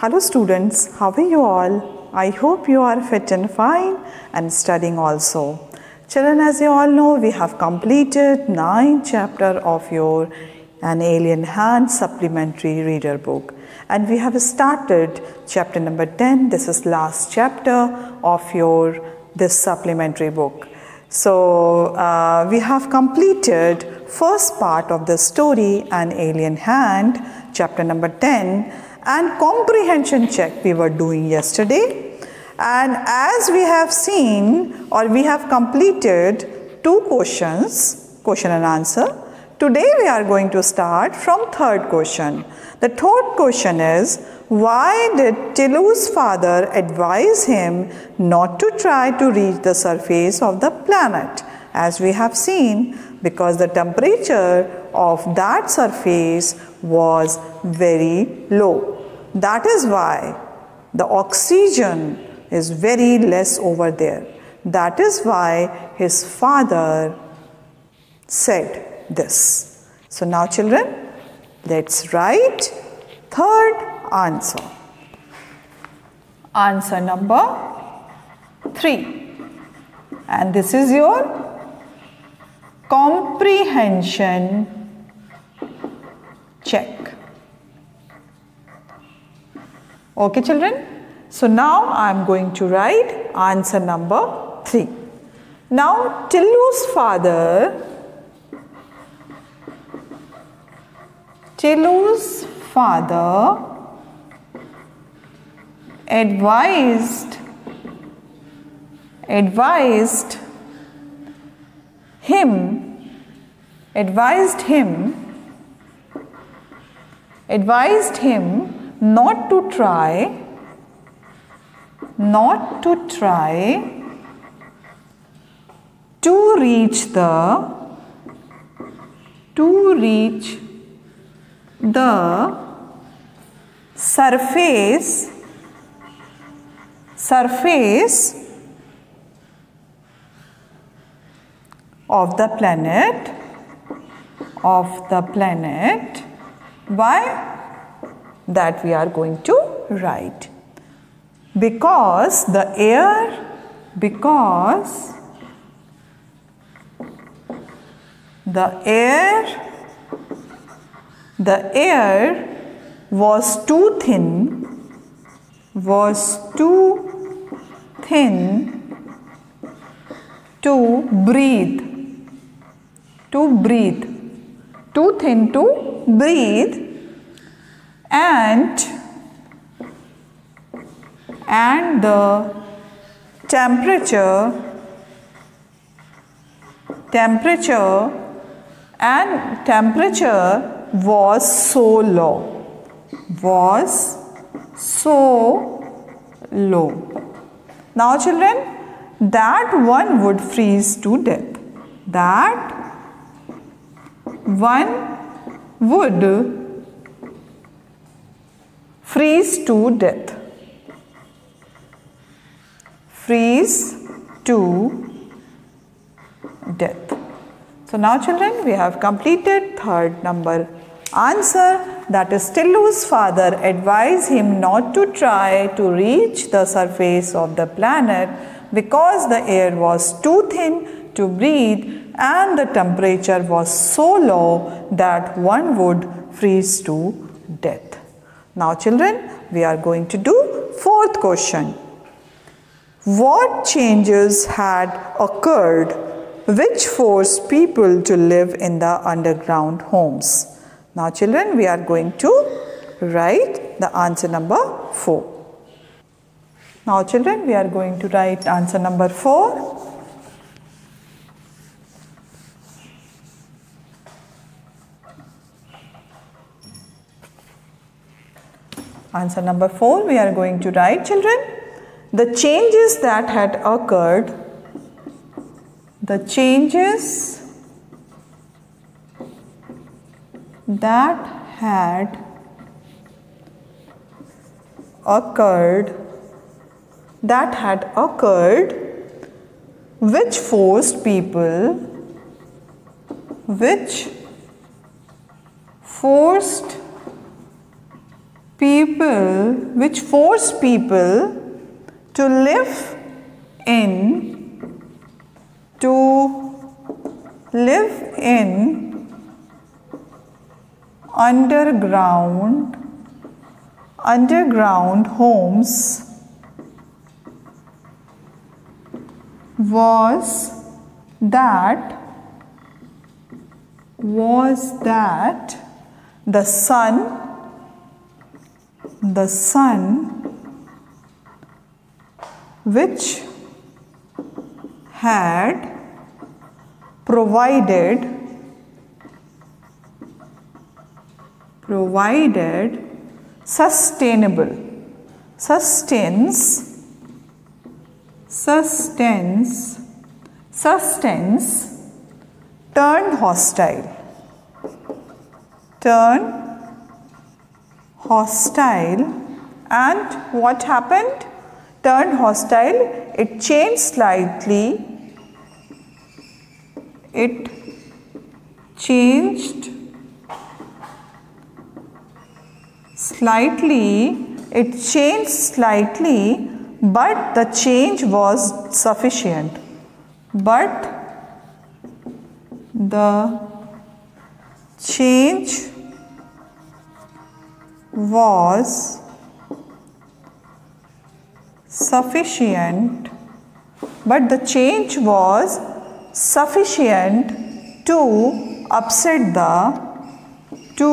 Hello students, how are you all? I hope you are fit and fine and studying also. Children, as you all know, we have completed 9 chapter of your An Alien Hand supplementary reader book. And we have started chapter number 10. This is last chapter of your this supplementary book. So uh, we have completed first part of the story An Alien Hand, chapter number 10 and comprehension check we were doing yesterday. And as we have seen or we have completed two questions, question and answer. Today we are going to start from third question. The third question is, why did Tilu's father advise him not to try to reach the surface of the planet? As we have seen, because the temperature of that surface was very low. That is why the oxygen is very less over there. That is why his father said this. So now children, let's write third answer. Answer number 3. And this is your comprehension check. Okay children? So now I am going to write answer number 3. Now Tilu's father Tilu's father advised advised him advised him advised him not to try not to try to reach the to reach the surface surface of the planet of the planet why? That we are going to write. Because the air because the air the air was too thin was too thin to breathe to breathe. Too thin to breathe and and the temperature temperature and temperature was so low was so low. Now children that one would freeze to death. That one would freeze to death. Freeze to death. So now children we have completed third number answer. That is Tilu's father advised him not to try to reach the surface of the planet because the air was too thin to breathe and the temperature was so low that one would freeze to death. Now children, we are going to do fourth question. What changes had occurred which forced people to live in the underground homes? Now children, we are going to write the answer number 4. Now children, we are going to write answer number 4. Answer number 4 we are going to write children. The changes that had occurred, the changes that had occurred that had occurred which forced people which forced people which force people to live in to live in underground underground homes was that was that the sun the sun which had provided provided sustainable sustains sustains sustains turned hostile turn hostile and what happened? Turned hostile. It changed slightly. It changed slightly. It changed slightly but the change was sufficient. But the change was sufficient but the change was sufficient to upset the to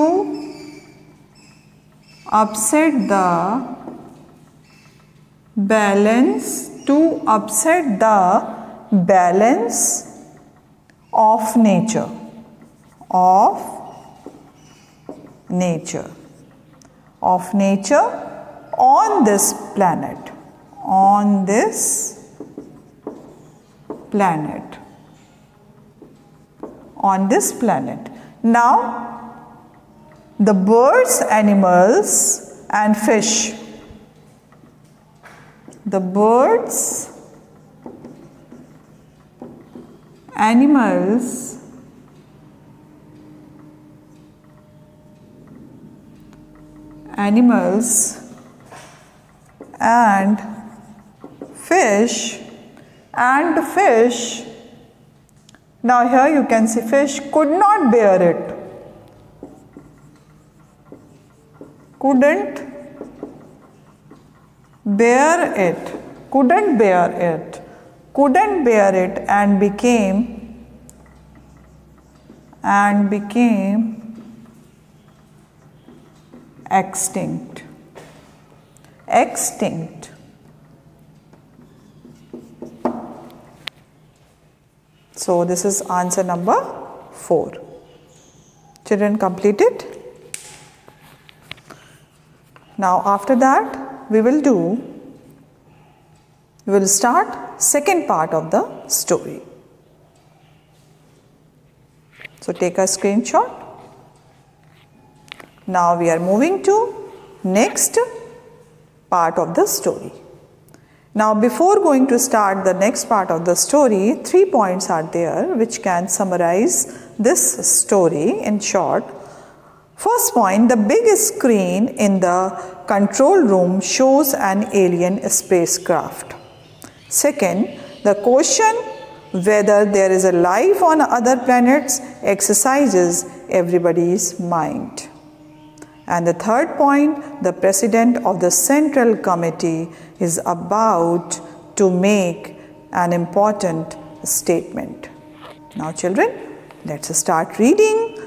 upset the balance to upset the balance of nature of nature of nature on this planet on this planet on this planet. Now the birds animals and fish. The birds animals animals and fish and fish. Now here you can see fish could not bear it. Couldn't bear it. Couldn't bear it. Couldn't bear it and became and became extinct. Extinct. So this is answer number 4 children completed. Now after that we will do we will start second part of the story. So take a screenshot now we are moving to next part of the story. Now before going to start the next part of the story, three points are there which can summarize this story in short. First point, the big screen in the control room shows an alien spacecraft. Second, the question whether there is a life on other planets exercises everybody's mind. And the third point, the president of the central committee is about to make an important statement. Now children, let's start reading.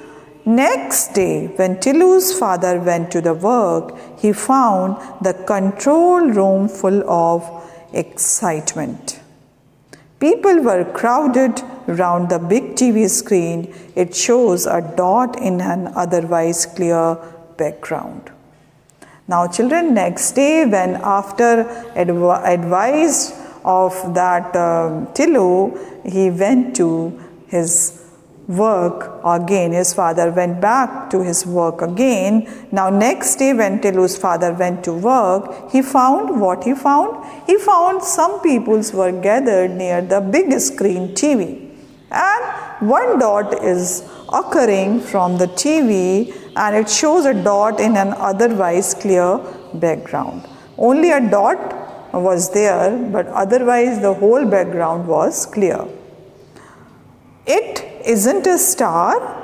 Next day, when Tilu's father went to the work, he found the control room full of excitement. People were crowded around the big TV screen. It shows a dot in an otherwise clear background. Now children next day when after adv advised of that um, Tilu he went to his work again. His father went back to his work again. Now next day when Tilu's father went to work he found what he found? He found some peoples were gathered near the big screen TV and one dot is occurring from the TV and it shows a dot in an otherwise clear background. Only a dot was there, but otherwise the whole background was clear. It isn't a star,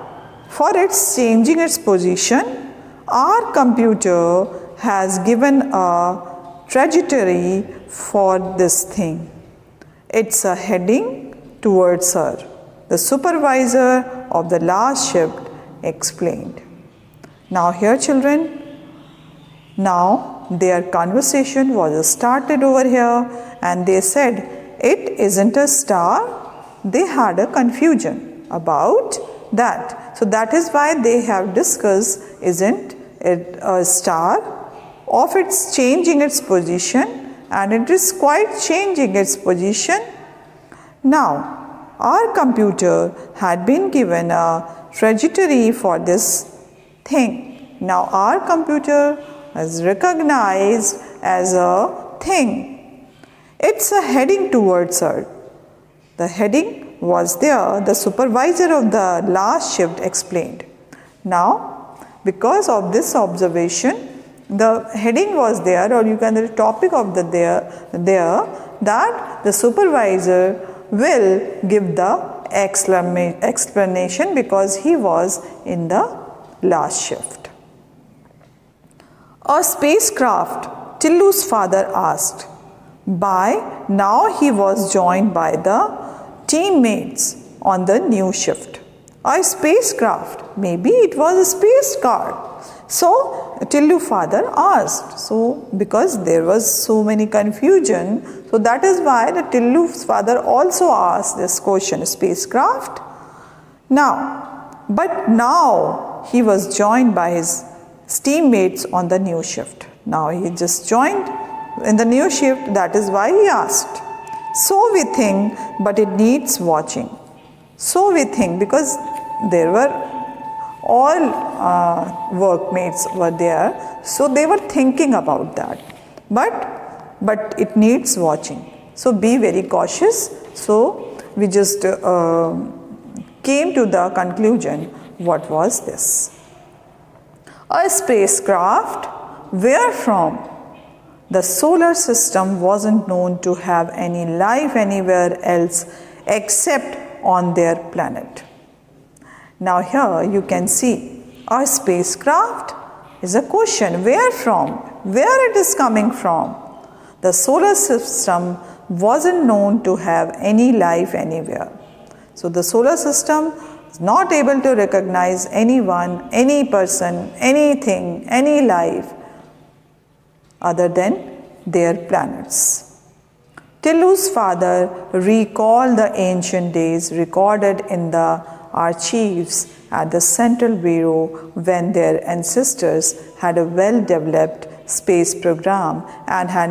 for it's changing its position. Our computer has given a trajectory for this thing. It's a heading towards her. The supervisor of the last shift explained. Now, here, children, now their conversation was started over here, and they said, It isn't a star. They had a confusion about that. So, that is why they have discussed, isn't it a star? Of its changing its position, and it is quite changing its position. Now, our computer had been given a trajectory for this thing. Now our computer is recognized as a thing. It's a heading towards her. The heading was there, the supervisor of the last shift explained. Now, because of this observation, the heading was there or you can the topic of the there there that the supervisor will give the explanation because he was in the last shift. A spacecraft, Tilu's father asked. By now he was joined by the teammates on the new shift. A spacecraft, maybe it was a space car. So Tilu father asked. So because there was so many confusion, so that is why the Tilu's father also asked this question, spacecraft. Now, but now he was joined by his teammates on the new shift. Now he just joined in the new shift, that is why he asked. So we think, but it needs watching. So we think because there were all uh, workmates were there, so they were thinking about that. But but it needs watching. So be very cautious. So we just uh, came to the conclusion what was this? A spacecraft where from the solar system wasn't known to have any life anywhere else except on their planet. Now here you can see a spacecraft is a question where from, where it is coming from the solar system wasn't known to have any life anywhere. So the solar system not able to recognize anyone, any person, anything, any life other than their planets. Tilu's father recalled the ancient days recorded in the archives at the Central Bureau when their ancestors had a well developed space program and had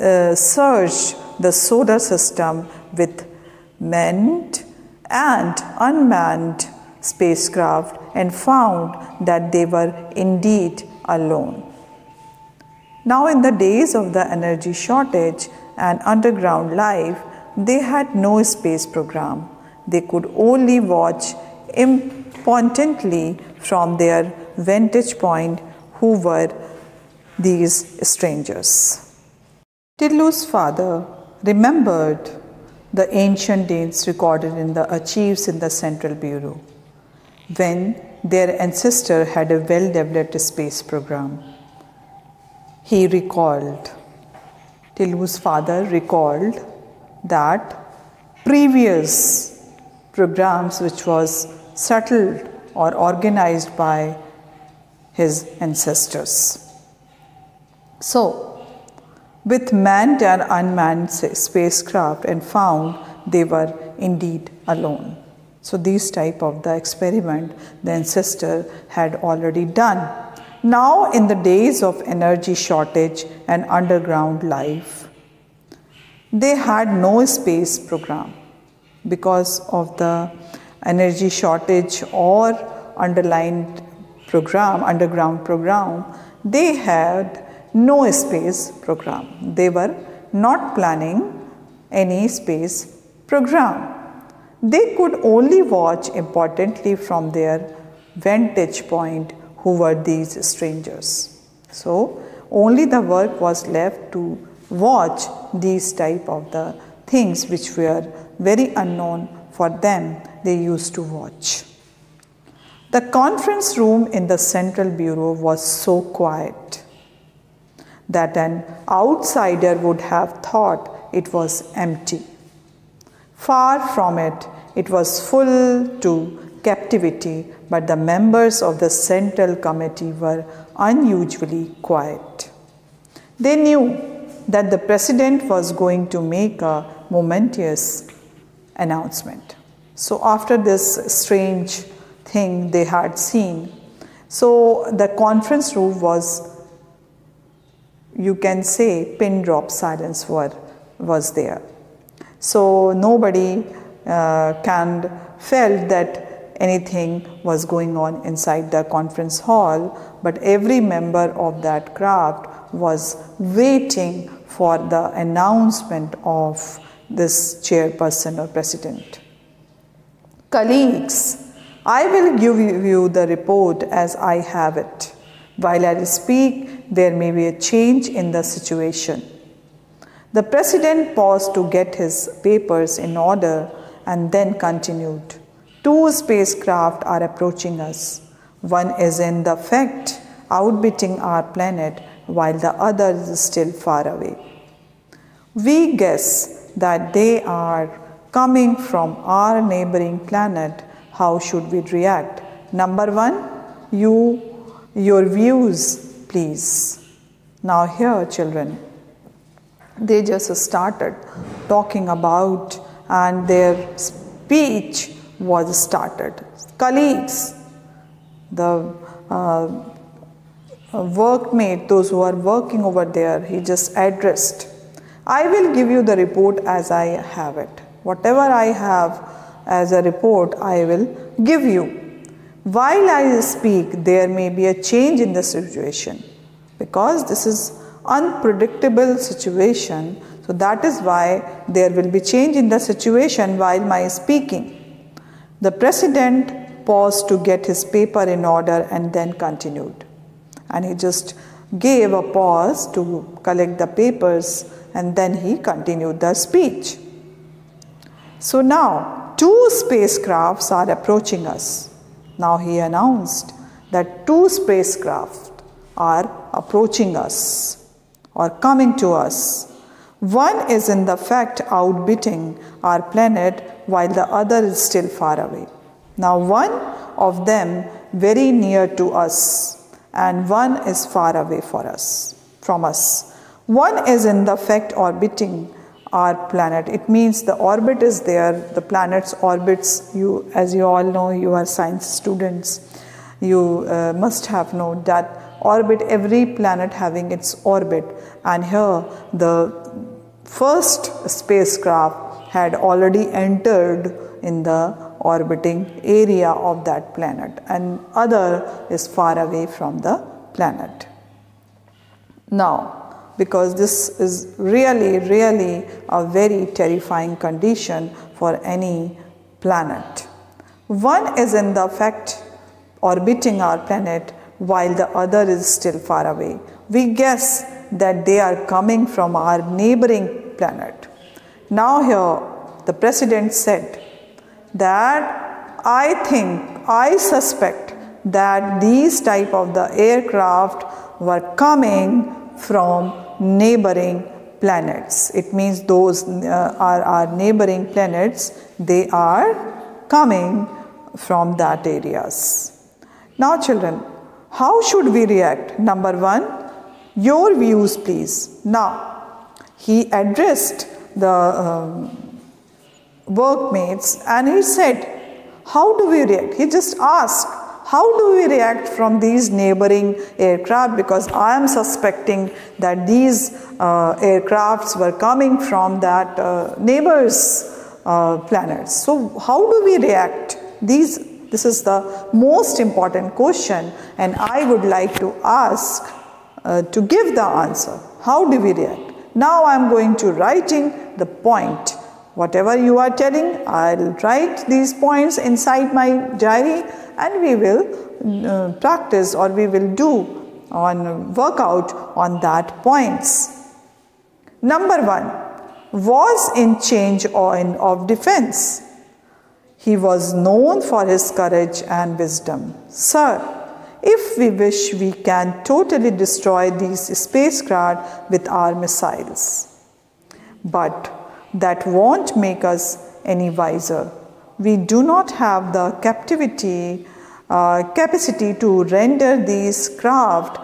uh, searched the solar system with manned and unmanned spacecraft and found that they were indeed alone. Now, in the days of the energy shortage and underground life, they had no space program. They could only watch impotently from their vantage point who were these strangers. Tilu's father remembered the ancient days recorded in the archives in the Central Bureau when their ancestor had a well developed space program. He recalled, Tilu's father recalled that previous programs which was settled or organized by his ancestors. So, with manned and unmanned spacecraft and found they were indeed alone. So these type of the experiment the ancestor had already done. Now in the days of energy shortage and underground life, they had no space program because of the energy shortage or underlined program, underground program, they had no space program. They were not planning any space program. They could only watch importantly from their vantage point who were these strangers. So only the work was left to watch these type of the things which were very unknown for them they used to watch. The conference room in the central bureau was so quiet that an outsider would have thought it was empty. Far from it, it was full to captivity, but the members of the central committee were unusually quiet. They knew that the president was going to make a momentous announcement. So, after this strange thing they had seen, so the conference room was, you can say, pin drop silence were, was there. So, nobody uh, can felt that anything was going on inside the conference hall, but every member of that craft was waiting for the announcement of this chairperson or president. Colleagues, I will give you the report as I have it. While I speak, there may be a change in the situation. The president paused to get his papers in order and then continued. Two spacecraft are approaching us. One is in the fact outbiting our planet while the other is still far away. We guess that they are coming from our neighboring planet. How should we react? Number one, you, your views, please. Now, here, children, they just started talking about, and their speech was started. Colleagues, the uh, workmate, those who are working over there, he just addressed. I will give you the report as I have it. Whatever I have as a report, I will give you. While I speak, there may be a change in the situation because this is unpredictable situation. So that is why there will be change in the situation while my speaking. The president paused to get his paper in order and then continued. And he just gave a pause to collect the papers and then he continued the speech. So now, two spacecrafts are approaching us. Now he announced that two spacecraft are approaching us or coming to us. One is in the fact outbiting our planet while the other is still far away. Now, one of them very near to us and one is far away for us from us. One is in the fact orbiting our planet. It means the orbit is there, the planet's orbits, you, as you all know, you are science students, you uh, must have known that orbit, every planet having its orbit. And here the first spacecraft had already entered in the orbiting area of that planet and other is far away from the planet. Now, because this is really, really a very terrifying condition for any planet. One is in the fact orbiting our planet while the other is still far away. We guess that they are coming from our neighboring planet. Now, here the president said that I think, I suspect that these type of the aircraft were coming from neighboring planets. It means those uh, are our neighboring planets, they are coming from that areas. Now children, how should we react? Number one, your views please. Now, he addressed the um, workmates and he said, how do we react? He just asked, how do we react from these neighboring aircraft? Because I am suspecting that these uh, aircrafts were coming from that uh, neighbors' uh, planets. So, how do we react? These, this is the most important question, and I would like to ask uh, to give the answer. How do we react? Now I am going to writing the point Whatever you are telling, I'll write these points inside my diary and we will uh, practice or we will do on work out on that points. Number one was in change or in of defense. He was known for his courage and wisdom. Sir, if we wish, we can totally destroy these spacecraft with our missiles. But that won't make us any wiser. We do not have the captivity, uh, capacity to render these craft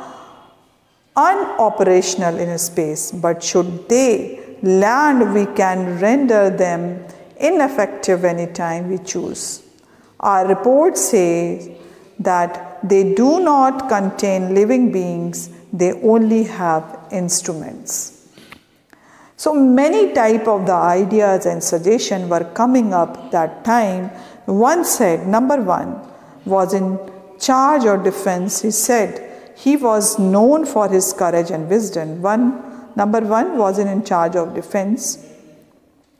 unoperational in space, but should they land, we can render them ineffective anytime we choose. Our report says that they do not contain living beings, they only have instruments. So many type of the ideas and suggestion were coming up that time. One said, number one was in charge or defense. He said he was known for his courage and wisdom. One, number one wasn't in charge of defense.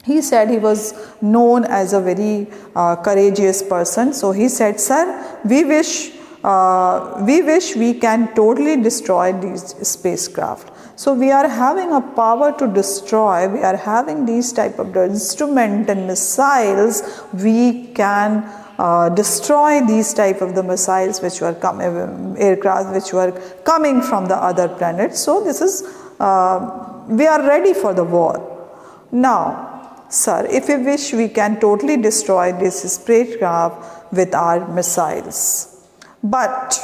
He said he was known as a very uh, courageous person. So he said, sir, we wish, uh, we wish we can totally destroy these spacecraft. So we are having a power to destroy, we are having these type of instrument and missiles, we can uh, destroy these type of the missiles which were coming, aircraft which were coming from the other planet So this is, uh, we are ready for the war. Now, sir, if we wish, we can totally destroy this spacecraft with our missiles. But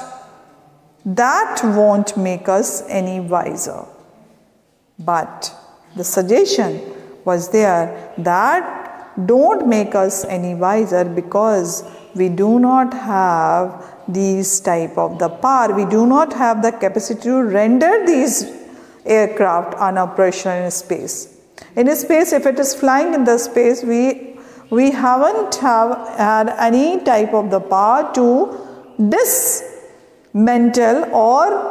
that won't make us any wiser. But the suggestion was there that don't make us any wiser because we do not have these type of the power. We do not have the capacity to render these aircraft unoperational in space. In space if it is flying in the space we we haven't have had any type of the power to dismantle or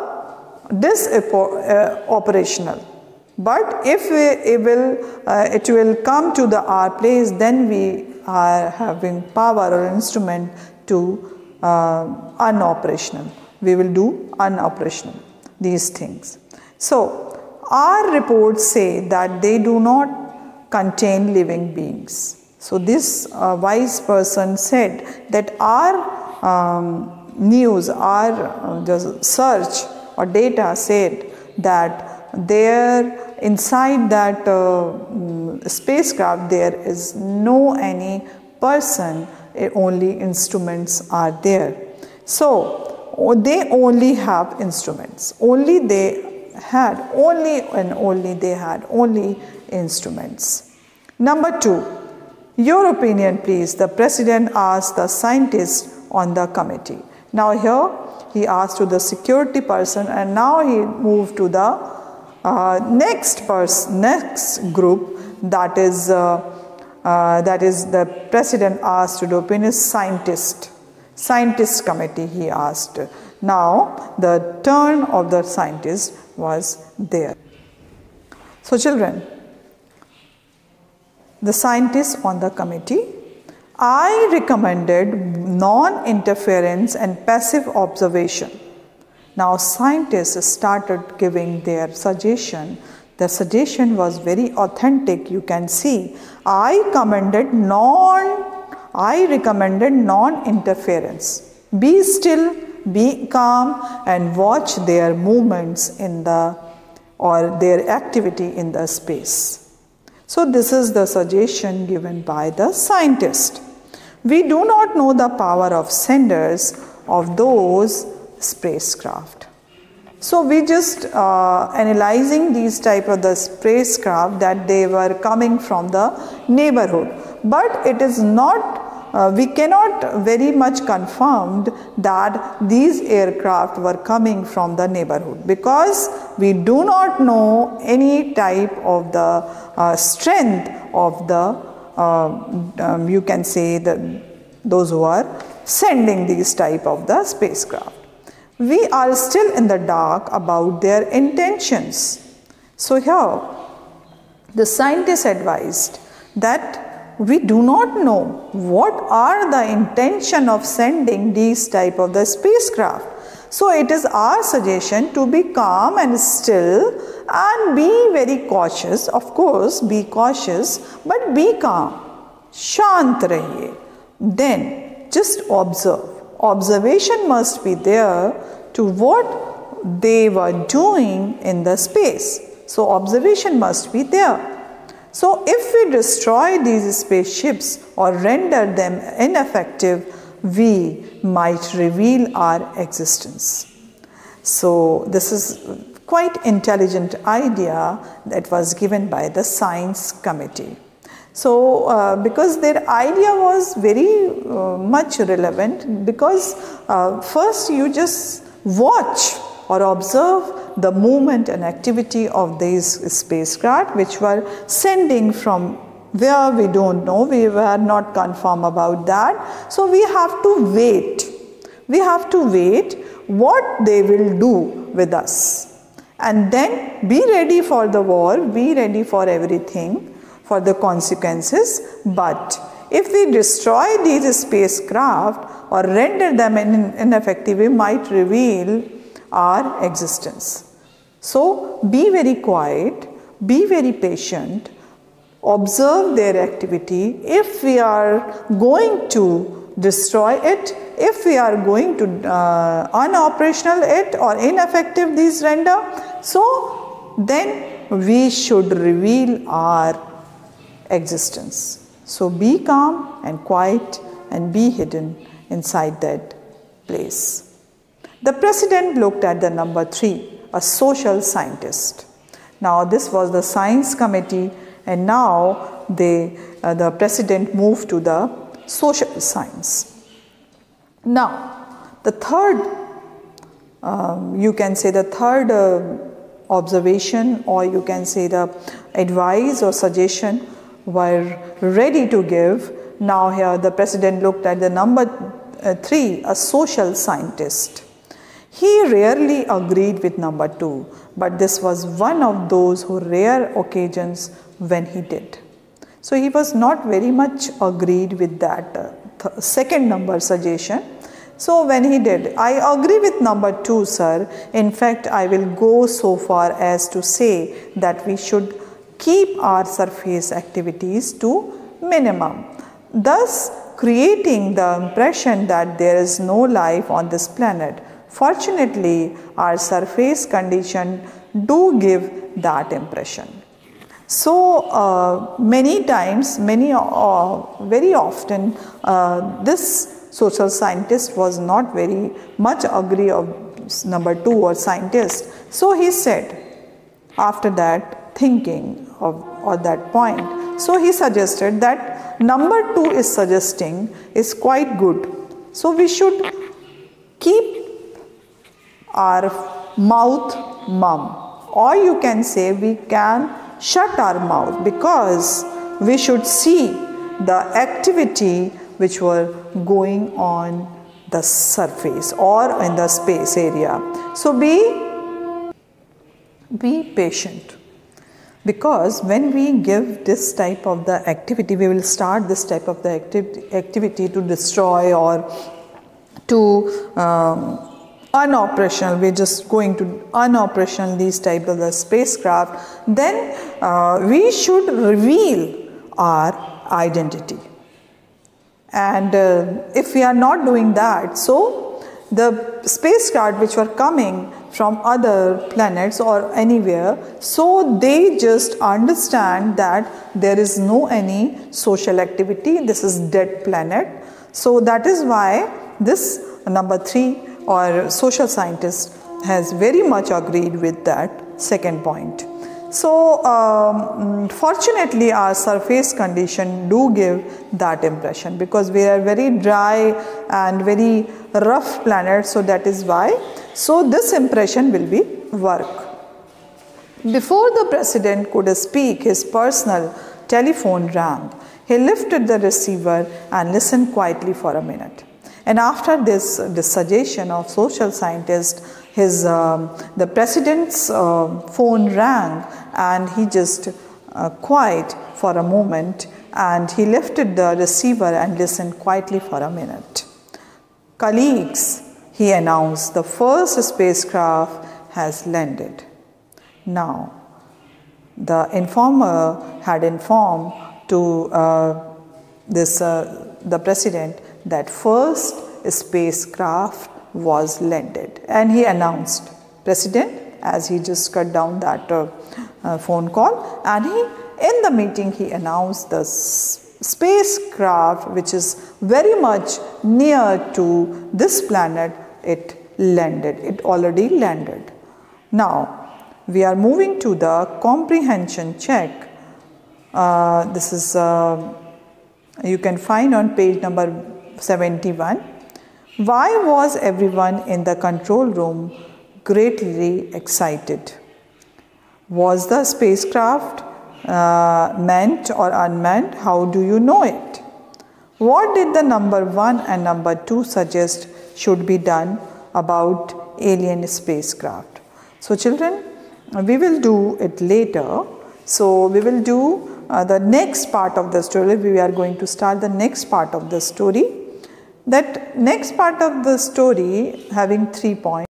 dis uh, operational but if it, will, uh, it will come to the our place, then we are having power or instrument to uh, unoperational. We will do unoperational, these things. So, our reports say that they do not contain living beings. So, this uh, wise person said that our um, news, our uh, search or data said that there inside that uh, mm, spacecraft there is no any person eh, only instruments are there. So they only have instruments. Only they had only and only they had only instruments. Number 2 your opinion please. The president asked the scientist on the committee. Now here he asked to the security person and now he moved to the uh, next person, next group that is uh, uh, that is the president asked to do opinion is scientist. Scientist committee he asked. Now the turn of the scientist was there. So children, the scientists on the committee, I recommended non-interference and passive observation now scientists started giving their suggestion. The suggestion was very authentic, you can see. I commended non, I recommended non-interference. Be still, be calm and watch their movements in the or their activity in the space. So this is the suggestion given by the scientist. We do not know the power of senders of those spacecraft. So we just uh, analyzing these type of the spacecraft that they were coming from the neighborhood. But it is not uh, we cannot very much confirmed that these aircraft were coming from the neighborhood because we do not know any type of the uh, strength of the uh, um, you can say that those who are sending these type of the spacecraft we are still in the dark about their intentions. So here, the scientists advised that we do not know what are the intention of sending these type of the spacecraft. So it is our suggestion to be calm and still and be very cautious. Of course, be cautious, but be calm. Shant rahiye. Then just observe. Observation must be there to what they were doing in the space. So observation must be there. So if we destroy these spaceships or render them ineffective, we might reveal our existence. So this is quite intelligent idea that was given by the science committee. So uh, because their idea was very uh, much relevant because uh, first you just watch or observe the movement and activity of these spacecraft which were sending from where we don't know, we were not confirm about that. So we have to wait. We have to wait what they will do with us. And then be ready for the war, be ready for everything, for the consequences. But if we destroy these spacecraft or render them ineffective, we might reveal our existence. So be very quiet, be very patient, observe their activity. If we are going to destroy it, if we are going to uh, unoperational it or ineffective these render, so then we should reveal our existence. So be calm and quiet and be hidden inside that place. The president looked at the number three, a social scientist. Now this was the science committee and now they, uh, the president moved to the social science. Now the third, um, you can say the third uh, observation or you can say the advice or suggestion were ready to give. Now here the president looked at the number uh, three, a social scientist. He rarely agreed with number two, but this was one of those rare occasions when he did. So he was not very much agreed with that uh, second number suggestion. So when he did, I agree with number two, sir. In fact, I will go so far as to say that we should keep our surface activities to minimum. Thus, creating the impression that there is no life on this planet Fortunately, our surface condition do give that impression. So uh, many times, many uh, very often, uh, this social scientist was not very much agree of number two or scientist. So he said, after that thinking of or that point, so he suggested that number two is suggesting is quite good. So we should keep our mouth mum or you can say we can shut our mouth because we should see the activity which were going on the surface or in the space area. So be, be patient because when we give this type of the activity, we will start this type of the acti activity to destroy or to um, unoperational, we're just going to unoperational these type of the spacecraft, then uh, we should reveal our identity. And uh, if we are not doing that, so the spacecraft which were coming from other planets or anywhere, so they just understand that there is no any social activity, this is dead planet. So that is why this number three or social scientist has very much agreed with that second point. So um, fortunately our surface condition do give that impression because we are very dry and very rough planet so that is why. So this impression will be work. Before the president could speak his personal telephone rang. He lifted the receiver and listened quietly for a minute. And after this, this suggestion of social scientist, his, um, the president's uh, phone rang and he just uh, quiet for a moment and he lifted the receiver and listened quietly for a minute. Colleagues, he announced, the first spacecraft has landed. Now, the informer had informed to uh, this uh, the president that first spacecraft was landed and he announced president as he just cut down that uh, uh, phone call. And he in the meeting he announced the spacecraft which is very much near to this planet. It landed. It already landed. Now we are moving to the comprehension check. Uh, this is uh, you can find on page number 71 why was everyone in the control room greatly excited was the spacecraft uh, manned or unmanned how do you know it? What did the number 1 and number 2 suggest should be done about alien spacecraft? So children we will do it later. So we will do uh, the next part of the story. We are going to start the next part of the story. That next part of the story having three points